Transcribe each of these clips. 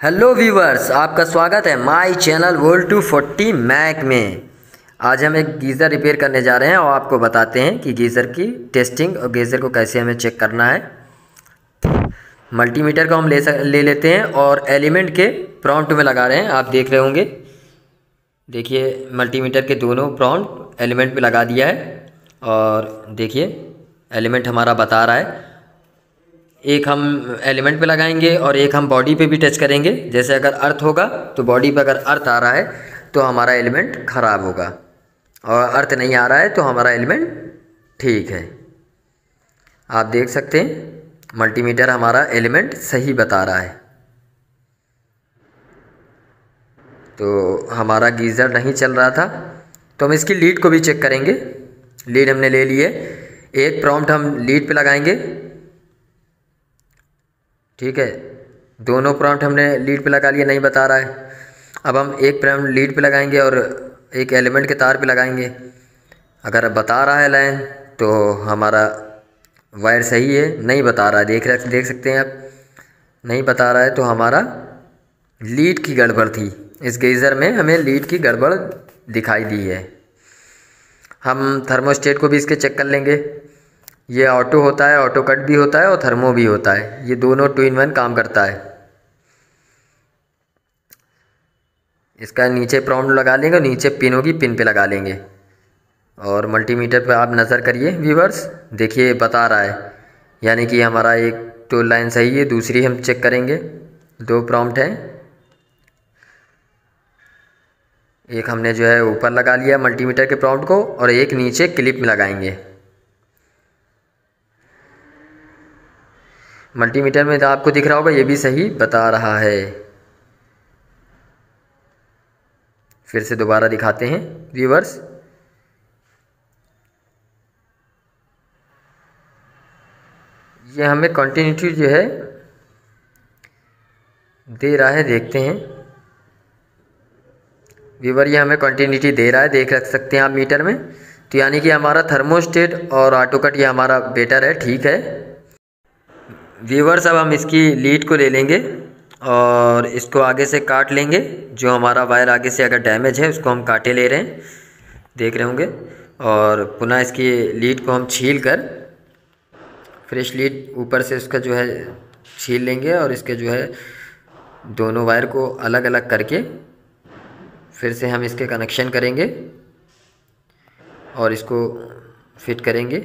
Hello viewers आपका स्वागत है my channel world two forty Mac में। आज हम एक गीज़र रिपेयर करने जा रहे हैं और आपको बताते हैं कि गीज़र की टेस्टिंग और गीज़र को कैसे हमें चेक करना है। मल्टीमीटर को हम ले सक, ले लेते हैं और एलिमेंट के प्रॉम्प्ट में लगा रहे हैं। आप देख रहे होंगे। देखिए मल्टीमीटर के दोनों प्रॉम्प्ट एलिमेंट पे लगा दिया है। और देखिए एलिमेंट हमारा बता रहा है। एक हम एलिमेंट पे लगाएँगे और एक हम बॉडी पे भी टच करेंगे। जैसे अगर अर्थ होगा तो बॉडी पे अगर अर्थ आ रहा है तो हमारा एलिमेंट ख़राब होगा। और अर्थ नहीं आ रहा है तो हमारा एलिमेंट ठीक है। आप देख सकते हैं मल्टीमीटर हमारा एलिमेंट सही बता रहा है। तो हमारा गीज़र नहीं चल रहा था। तो हम इसकी लीड को भी चेक करेंगे। लीड हमने ले लिए एक प्रॉम्प्ट हम लीड पे लगाएँगे। ठीक है, दोनों प्रॉम्प्ट हमने लीड पे लगा लिया नहीं बता रहा है। अब हम एक प्रॉम्प्ट लीड पे लगाएँगे और एक एलिमेंट के तार पे लगाएँगे। अगर बता रहा है लाइन तो हमारा वायर सही है, नहीं बता रहा है। देख रहे देख सकते हैं आप, नहीं बता रहा है तो हमारा लीड की गड़बड़ थी। इस गीज़र में हमें लीड की गड़बड़ दिखाई दी है। हम थर्मोस्टेट को भी इसके चेक कर लेंगे। ये ऑटो होता है ऑटो कट भी होता है और थर्मो भी होता है। ये दोनों टू इन वन काम करता है। इसका नीचे प्राउंड लगा लेंगे नीचे पिन होगी पिन पे लगा लेंगे। और मल्टीमीटर पे आप नज़र करिए व्यूवर्स देखिए, बता रहा है। यानी कि हमारा एक तो लाइन सही है दूसरी हम चेक करेंगे। दो प्रॉम्प्ट हैं। एक हमने जो है ऊपर लगा लिया मल्टीमीटर के प्रॉम्प्ट को और एक नीचे क्लिप में लगाएँगे। मल्टीमीटर में तो आपको दिख रहा होगा, ये भी सही बता रहा है। फिर से दोबारा दिखाते हैं व्यूवर्स ये हमें कंटिन्यूटी जो है, दे रहा है, देखते हैं। व्यूवर ये हमें कंटिन्यूटी दे रहा है, देख रख सकते हैं आप मीटर में। तो यानी कि हमारा थर्मोस्टेट और ऑटोकट ये हमारा बेटर है, ठीक है। व्यूवर्स, अब हम इसकी लीड को ले लेंगे और इसको आगे से काट लेंगे। जो हमारा वायर आगे से अगर डैमेज है, उसको हम काटे ले रहे हैं। देख रहे होंगे। और पुनः इसकी लीड को हम छील कर फ्रेश लीड ऊपर से उसका जो है छील लेंगे और इसके जो है दोनों वायर को अलग अलग करके फिर से हम इसके कनेक्शन करेंगे और इसको फिट करेंगे।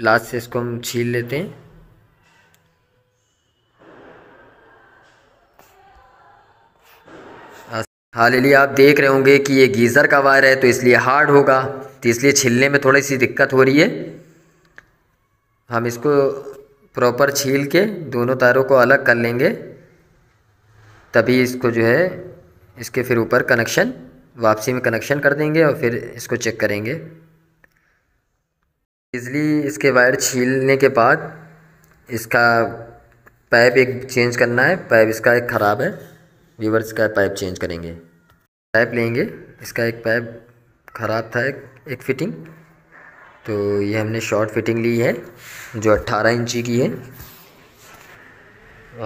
प्लास से इसको हम छील लेते हैं। हाल ही आप देख रहे होंगे कि ये गीज़र का वायर है तो इसलिए हार्ड होगा तो इसलिए छीलने में थोड़ी सी दिक्कत हो रही है। हम इसको प्रॉपर छील के दोनों तारों को अलग कर लेंगे, तभी इसको जो है, इसके फिर ऊपर कनेक्शन, वापसी में कनेक्शन कर देंगे और फिर इसको चेक करेंगे। बिजली इसके वायर छीलने के बाद इसका पाइप एक चेंज करना है। पाइप इसका एक ख़राब है। रिवर्स का पाइप चेंज करेंगे। पाइप लेंगे। इसका एक पाइप ख़राब था एक, एक फिटिंग। तो ये हमने शॉर्ट फिटिंग ली है जो 18 इंची की है।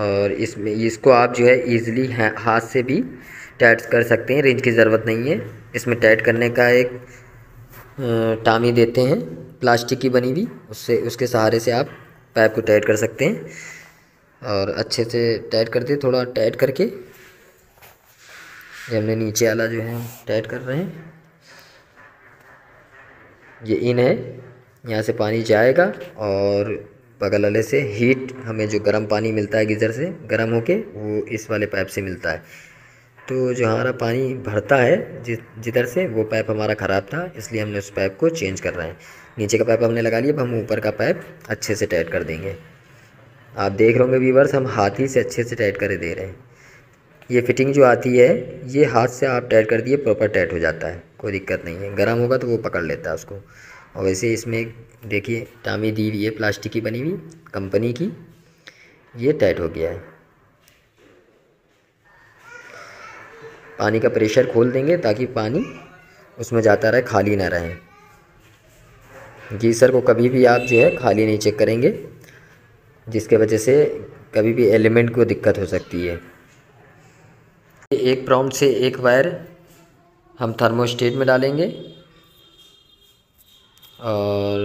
और इसमें इसको आप जो है इजीली हाथ से भी टाइट कर सकते हैं। रेंज की ज़रूरत नहीं है। इसमें टाइट करने का एक टामी देते हैं। प्लास्टिक की बनी हुई, उससे, उसके सहारे से आप पाइप को टाइट कर सकते हैं। और अच्छे से टाइट कर दे, थोड़ा टाइट करके। ये हमने नीचे वाला जो है, टाइट कर रहे हैं। ये इन है, यहाँ से पानी जाएगा और बगल वाले से हीट हमें जो गर्म पानी मिलता है गीज़र से, गर्म होके वो इस वाले पाइप से मिलता है। तो जो हमारा पानी भरता है जिधर से वो पाइप हमारा ख़राब था, इसलिए हमने उस पाइप को चेंज कर रहे हैं। नीचे का पाइप हमने लगा लिया, अब हम ऊपर का पाइप अच्छे से टाइट कर देंगे। आप देख रहे होंगे व्यूवर्स, हम हाथ ही से अच्छे से टाइट कर दे रहे हैं। ये फिटिंग जो आती है, ये हाथ से आप टाइट कर दिए, प्रॉपर टाइट हो जाता है, कोई दिक्कत नहीं है। गर्म होगा तो वो पकड़ लेता है उसको। और वैसे इसमें देखिए, टामी दी हुई है, प्लास्टिक की बनी हुई, कंपनी की, ये टाइट हो गया है। पानी का प्रेशर खोल देंगे ताकि पानी उसमें जाता रहे, खाली ना रहे। गीसर को कभी भी आप जो है खाली नहीं चेक करेंगे, जिसके वजह से कभी भी एलिमेंट को दिक्कत हो सकती है। एक प्रॉम्प्ट से एक वायर हम थर्मोस्टेट में डालेंगे, और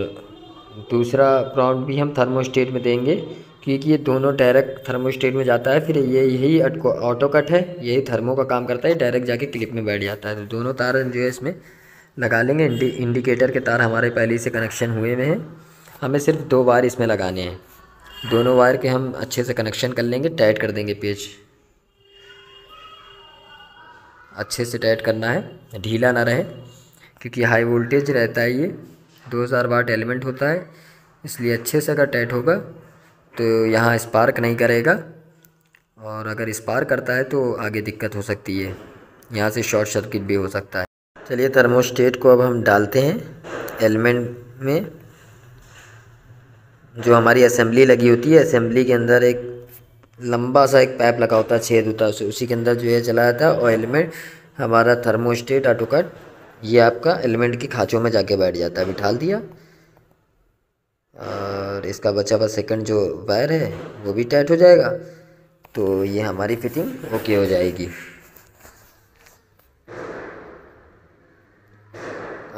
दूसरा प्रॉम्प्ट भी हम थर्मोस्टेट में देंगे, क्योंकि ये दोनों डायरेक्ट थर्मोस्टेट में जाता है, फिर ये यही ऑटो कट है, यही थर्मो का काम करता है डायरेक्ट जाके क्लिप में बैठ जाता है। तो दोनों तार जो है इसमें लगा लेंगे। इंडि, इंडिकेटर के तार हमारे पहले से कनेक्शन हुए हुए हैं। हमें सिर्फ़ दो वायर इसमें लगाने हैं। दोनों वायर के हम अच्छे से कनेक्शन कर लेंगे टाइट कर देंगे पेज अच्छे से टाइट करना है ढीला ना रहे क्योंकि हाई वोल्टेज रहता है ये। 2000 वाट एलिमेंट होता है इसलिए अच्छे से अगर टाइट होगा तो यहाँ स्पार्क नहीं करेगा। और अगर स्पार्क करता है तो आगे दिक्कत हो सकती है। यहाँ से शॉर्ट सर्किट भी हो सकता है। चलिए थर्मोस्टेट को अब हम डालते हैं एलिमेंट में, जो हमारी असेंबली लगी होती है। असेंबली के अंदर एक लंबा सा एक पाइप लगा होता है, छेद होता है उसी। के अंदर जो है चलाया था और एलिमेंट हमारा थर्मोस्टेट ऑटो कट ये आपका एलिमेंट की खाँचों में जाके बैठ जाता है। अभी बिठाल दिया। और इसका बचा हुआ सेकंड जो वायर है, वो भी टाइट हो जाएगा। तो ये हमारी फिटिंग ओके हो जाएगी।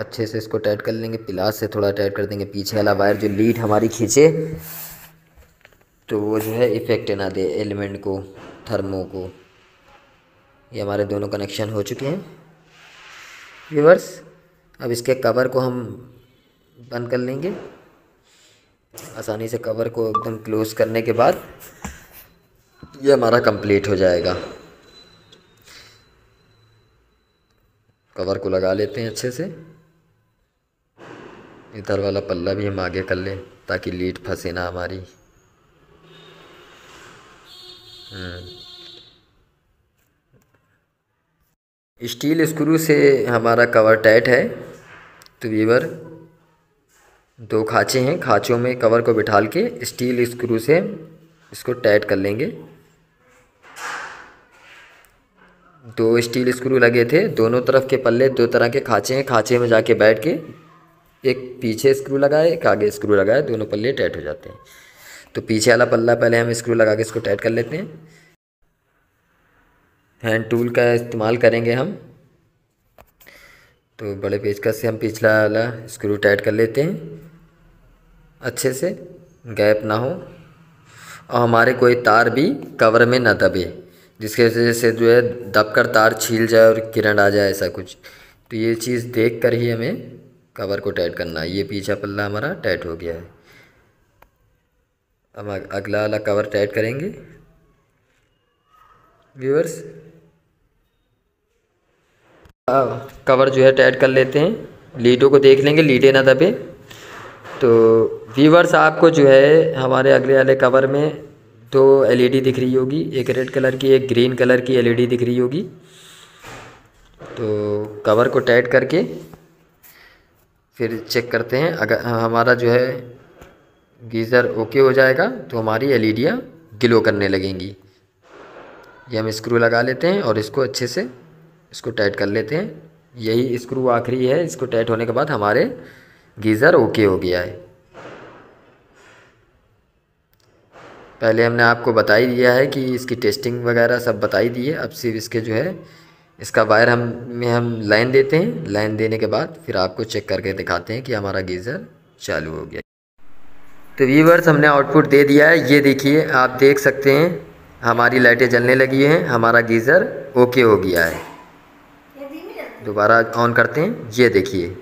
अच्छे से इसको टाइट कर लेंगे, पिलास से थोड़ा टाइट कर देंगे। पीछे वाला वायर जो लीड हमारी खींचे तो वो जो है इफ़ेक्ट ना दे एलिमेंट को थर्मो को। ये हमारे दोनों कनेक्शन हो चुके हैं। व्यूवर्स अब इसके कवर को हम बंद कर लेंगे। आसानी से कवर को एकदम क्लोज करने के बाद ये हमारा कंप्लीट हो जाएगा। कवर को लगा लेते हैं अच्छे से। इधर वाला पल्ला भी हम आगे कर लें, ताकि लीड फंसे ना हमारी हम्म। स्टील स्क्रू से हमारा कवर टाइट है तो वीवर दो खाँचे हैं, खाँचों में कवर को बिठाल के स्टील स्क्रू से इसको टाइट कर लेंगे दो स्टील स्क्रू लगे थे, दोनों तरफ़ के पल्ले, दो तरह के खाँचे हैं, खाँचे में जाके बैठ के एक पीछे स्क्रू लगाए, एक आगे स्क्रू लगाए, दोनों पल्ले टाइट हो जाते हैं। तो पीछे वाला पल्ला पहले हम स्क्रू लगा के इसको टाइट कर लेते हैं। हैंड टूल का इस्तेमाल करेंगे हम। तो बड़े पेचकस से हम पिछला वाला स्क्रू टाइट कर लेते हैं। अच्छे से गैप ना हो। और हमारे कोई तार भी कवर में ना दबे, जिसकी वजह से जो है दबकर तार छील जाए और किरण आ जाए ऐसा कुछ। तो ये चीज़ देख कर ही हमें कवर को टाइट करना है ये पीछा पल्ला हमारा टाइट हो गया है। अब अगला वाला कवर टाइट करेंगे। व्यूअर्स कवर जो है टाइट कर लेते हैं। लीडों को देख लेंगे, लीडे ना दबे। तो व्यूवर्स आपको जो है हमारे अगले वाले कवर में दो एलईडी दिख रही होगी। एक रेड कलर की, एक ग्रीन कलर की एलईडी दिख रही होगी। तो कवर को टाइट करके फिर चेक करते हैं। अगर हमारा जो है गीज़र ओके हो जाएगा तो हमारी एलईडियाँ ग्लो करने लगेंगी। ये हम स्क्रू लगा लेते हैं और इसको अच्छे से इसको टाइट कर लेते हैं। यही स्क्रू आखिरी है। इसको टाइट होने के बाद हमारे गीज़र ओके हो गया है। पहले हमने आपको बता ही दिया है कि इसकी टेस्टिंग वगैरह सब बताई दी है अब सिर्फ़ इसके जो है इसका वायर हम में हम लाइन देते हैं। लाइन देने के बाद फिर आपको चेक करके दिखाते हैं कि हमारा गीज़र चालू हो गया। तो व्यूवर्स हमने आउटपुट दे दिया है। ये देखिए आप देख सकते हैं हमारी लाइटें जलने लगी हैं। हमारा गीज़र ओके हो गया है। दोबारा ऑन करते हैं। ये देखिए।